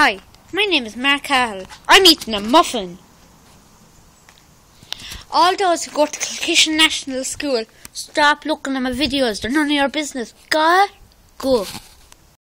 Hi, my name is Mark Cahill. I'm eating a muffin. All those who go to Kilkishen National School, stop looking at my videos. They're none of your business. Go, go.